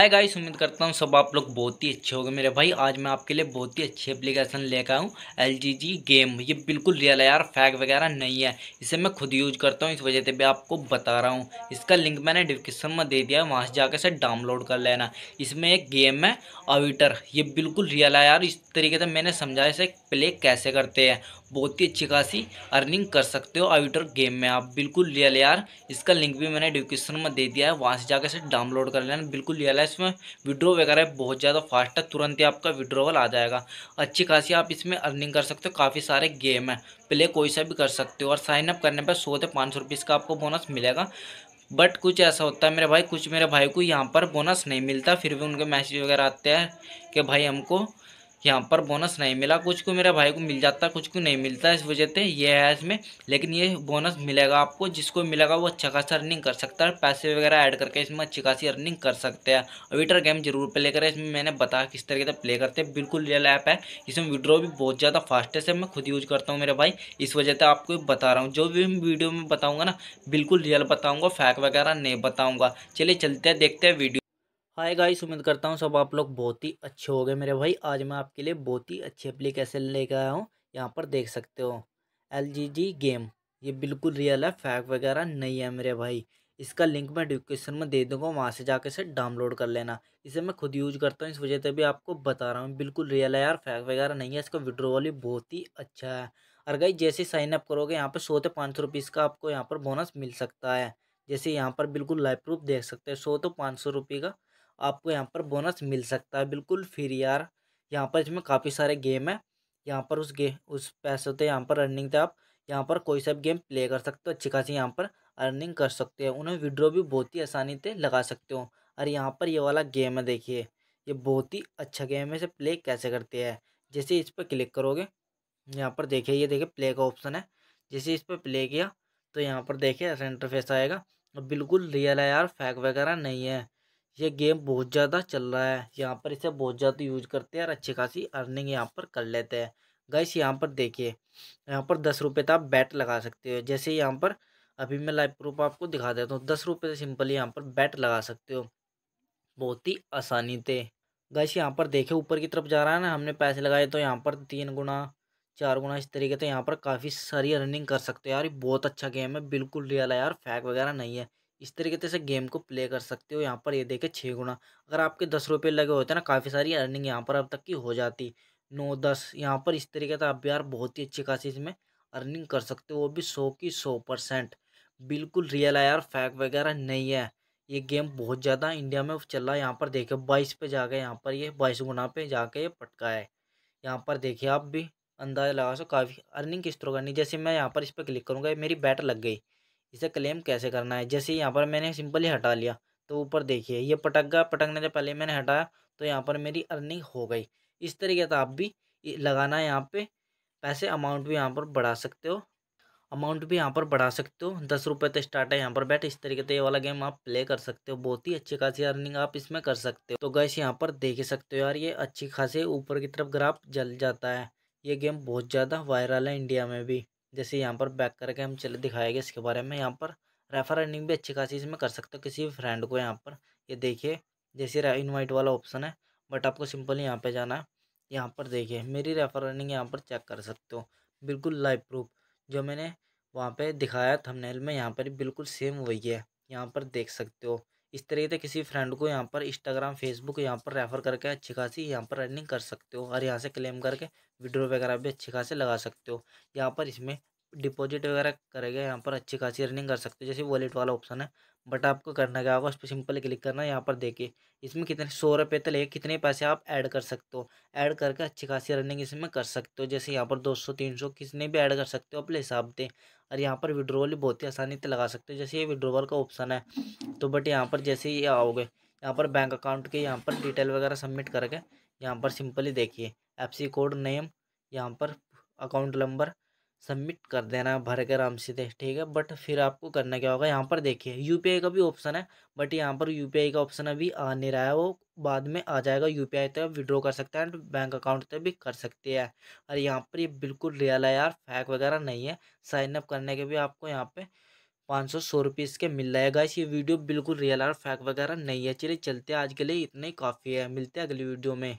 Hi guys उम्मीद करता हूँ सब आप लोग बहुत ही अच्छे होंगे। मेरे भाई, आज मैं आपके लिए बहुत ही अच्छी एप्लीकेशन लेकर आऊँ एल जी जी गेम ये बिल्कुल रियल है यार फैग वगैरह नहीं है। इसे मैं खुद यूज़ करता हूँ, इस वजह से भी आपको बता रहा हूँ। इसका लिंक मैंने डिस्क्रिप्शन में दे दिया है, वहाँ से जाकर से डाउनलोड कर लेना। इसमें एक गेम है अविटर ये बिल्कुल रियल है यार, इस तरीके से मैंने समझाया इसे प्ले कैसे करते हैं। बहुत ही अच्छी खासी अर्निंग कर सकते हो आउटर गेम में आप। बिल्कुल रियल यार। इसका लिंक भी मैंने डिस्क्रिप्शन में दे दिया है, वहाँ से जाकर से डाउनलोड कर लेना। बिल्कुल रियल इसमें विड्रो वगैरह बहुत ज़्यादा फास्ट है, तुरंत ही आपका विड्रोवल आ जाएगा। अच्छी खासी आप इसमें अर्निंग कर सकते हो, काफ़ी सारे गेम है। प्ले कोई सा भी कर सकते हो और साइन अप करने पर सौ से पाँच सौ रुपीज़ का आपको बोनस मिलेगा। बट कुछ ऐसा होता है मेरे भाई, कुछ मेरे भाई को यहाँ पर बोनस नहीं मिलता, फिर भी उनके मैसेज वगैरह आते हैं कि भाई हमको यहाँ पर बोनस नहीं मिला। कुछ को मेरे भाई को मिल जाता, कुछ को नहीं मिलता इस वजह से, ये है इसमें। लेकिन ये बोनस मिलेगा आपको। जिसको मिलेगा वो अच्छा खासा अर्निंग कर सकता है पैसे वगैरह ऐड करके इसमें अच्छी खासी अर्निंग कर सकते हैं। अविटर गेम ज़रूर प्ले करें। इसमें मैंने बताया किस तरीके से प्ले करते हैं। बिल्कुल रियल ऐप है। इसमें विड्रॉ भी बहुत ज़्यादा फास्ट है। मैं खुद यूज़ करता हूँ मेरे भाई। इस वजह से आपको बता रहा हूँ। जो भी वीडियो में बताऊँगा ना, बिल्कुल रियल बताऊँगा। फैक वगैरह नहीं बताऊँगा। चलिए चलते हैं, देखते हैं वीडियो हाय गाइस, उम्मीद करता हूँ सब आप लोग बहुत ही अच्छे हो गए मेरे भाई। आज मैं आपके लिए बहुत ही अच्छी एप्लीकेशन लेकर आया हूँ। यहाँ पर देख सकते हो, एल जी जी गेम। ये बिल्कुल रियल है, फैक वगैरह नहीं है मेरे भाई। इसका लिंक मैं डिस्क्रिप्शन में दे दूँगा, वहाँ से जाकर से डाउनलोड कर लेना। इसे मैं खुद यूज़ करता हूँ, इस वजह से भी आपको बता रहा हूँ। बिल्कुल रियल है यार, फैक वगैरह नहीं है। इसका विड्रोवल भी बहुत ही अच्छा है। और गाई जैसे साइन अप करोगे, यहाँ पर सौ से पाँच सौ रुपीज़ का आपको यहाँ पर बोनस मिल सकता है। जैसे यहाँ पर बिल्कुल लाइव प्रूफ देख सकते हैं, सौ तो पाँच सौ रुपये का। आपको यहाँ पर बोनस मिल सकता है। बिल्कुल फ्री यार। यहाँ पर इसमें काफ़ी सारे गेम है। यहाँ पर उस गे, उस पैसे होते यहाँ पर अर्निंग थे आप यहाँ पर कोई सा गेम प्ले कर सकते हो। अच्छी खासी यहाँ पर अर्निंग कर सकते हो। उन्हें विड्रॉ भी बहुत ही आसानी से लगा सकते हो। और यहाँ पर ये वाला गेम है देखिए, ये बहुत ही अच्छा गेम है। इसे प्ले कैसे करते हैं? जैसे इस पर क्लिक करोगे, यहाँ पर देखिए, ये देखिए प्ले का ऑप्शन है। जैसे इस पर प्ले किया तो यहाँ पर देखिए ऐसा फेस आएगा। और बिल्कुल रियल है यार, फैक वगैरह नहीं है। ये गेम बहुत ज़्यादा चल रहा है। यहाँ पर इसे बहुत ज़्यादा यूज़ करते हैं और अच्छी खासी अर्निंग यहाँ पर कर लेते हैं। गैस यहाँ पर देखिए, यहाँ पर दस रुपये तक आप बैट लगा सकते हो। जैसे यहाँ पर अभी मैं लाइव प्रूफ आपको दिखा देता हूँ। दस रुपये से सिंपल यहाँ पर बैट लगा सकते हो। बहुत ही आसानी से। गैस यहाँ पर देखे ऊपर की तरफ़ जा रहा है ना, हमने पैसे लगाए तो यहाँ पर तीन गुना, चार गुना इस तरीके से यहाँ पर काफ़ी सारी अर्निंग कर सकते हो यार। बहुत अच्छा गेम है, बिल्कुल रियल है यार, फैक वगैरह नहीं है। इस तरीके से गेम को प्ले कर सकते हो यहाँ पर ये देखे छः गुना। अगर आपके दस रुपये लगे होते ना, काफ़ी सारी अर्निंग यहाँ पर अब तक की हो जाती। नौ, दस, यहाँ पर इस तरीके से आप यार बहुत ही अच्छी खासी इसमें अर्निंग कर सकते हो, वो भी सौ की सौ परसेंट। बिल्कुल रियल है यार, फैक वगैरह नहीं है। ये गेम बहुत ज़्यादा इंडिया में चल रहा है यहाँ पर देखिए बाईस पे जाके यहाँ पर ये बाईस गुना पे जाके ये पटका है। यहाँ पर देखिए आप भी अंदाज़ा लगा सो काफ़ी अर्निंग किस तरह करनी जैसे मैं यहाँ पर इस पर क्लिक करूँगा, मेरी बैट लग गई। इसे क्लेम कैसे करना है? जैसे यहाँ पर मैंने सिंपली हटा लिया तो ऊपर देखिए, ये पटक गया, पटकने से पहले मैंने हटाया तो यहाँ पर मेरी अर्निंग हो गई। इस तरीके से आप भी लगाना है यहाँ पे, पैसे अमाउंट भी यहाँ पर बढ़ा सकते हो। अमाउंट भी यहाँ पर बढ़ा सकते हो। दस रुपये तो स्टार्ट है यहाँ पर बैठ, इस तरीके से ये वाला गेम आप प्ले कर सकते हो। बहुत ही अच्छी खासी अर्निंग आप इसमें कर सकते हो। तो गैस यहाँ पर देख सकते हो यार, ये अच्छी खासी ऊपर की तरफ़ ग्राफ जल जाता है। ये गेम बहुत ज़्यादा वायरल है इंडिया में भी। जैसे यहाँ पर बैक करके हम चले दिखाएँगे इसके बारे में, यहाँ पर रेफर अर्निंग भी अच्छी खासी इसमें कर सकते हो किसी भी फ्रेंड को यहाँ पर। ये यह देखिए, जैसे इनवाइट वाला ऑप्शन है बट आपको सिंपल यहाँ पे जाना है। यहाँ पर देखिए, मेरी रेफर अर्निंग यहाँ पर चेक कर सकते हो। बिल्कुल लाइव प्रूफ जो मैंने वहाँ पर दिखाया थंबनेल में, यहाँ पर बिल्कुल सेम वही है। यहाँ पर देख सकते हो। इस तरीके से किसी फ्रेंड को यहाँ पर इंस्टाग्राम फेसबुक यहाँ पर रेफ़र करके अच्छी खासी यहाँ पर रनिंग कर सकते हो और यहाँ से क्लेम करके विड्रो वगैरह भी अच्छी खासी लगा सकते हो। यहाँ पर इसमें डिपॉजिट वगैरह करेगा, यहाँ पर अच्छी खासी अर्निंग कर सकते हो, जैसे वॉलेट वाला ऑप्शन है, बट आपको करना क्या होगा, उस पर सिंपल क्लिक करना है यहाँ पर देखिए, इसमें कितने, सौ रुपये तक लेके कितने पैसे आप ऐड कर सकते हो, ऐड करके अच्छी खासी रनिंग इसमें कर सकते हो, जैसे यहाँ पर दो सौ, तीन सौ, किसने भी ऐड कर सकते हो, अपने हिसाब से, और यहाँ पर विड्रोवल भी बहुत ही आसानी से लगा सकते हो, जैसे ये विड्रोवल का ऑप्शन है तो बट यहाँ पर जैसे ये आओगे, यहाँ पर बैंक अकाउंट के यहाँ पर डिटेल वगैरह सबमिट करके, यहाँ पर सिंपली देखिए एफसी कोड नेम, यहाँ पर अकाउंट नंबर सबमिट कर देना भर के आराम से, ठीक है? बट फिर आपको करना क्या होगा? यहाँ पर देखिए यूपीआई का भी ऑप्शन है बट यहाँ पर यूपीआई का ऑप्शन अभी आ नहीं रहा है। वो बाद में आ जाएगा यूपीआई तक विड्रॉ कर सकते हैं बैंक अकाउंट तक भी कर सकते हैं। और यहाँ पर ये बिल्कुल रियल है यार फैक वगैरह नहीं है। साइनअप करने के भी आपको यहाँ पर पाँच सौ सौ रुपये इसके मिल जाएगा गाइस ये वीडियो बिल्कुल रियल और फैक वगैरह नहीं है। चलिए, चलते आज के लिए इतना ही, काफ़ी है। मिलते हैं अगली वीडियो में।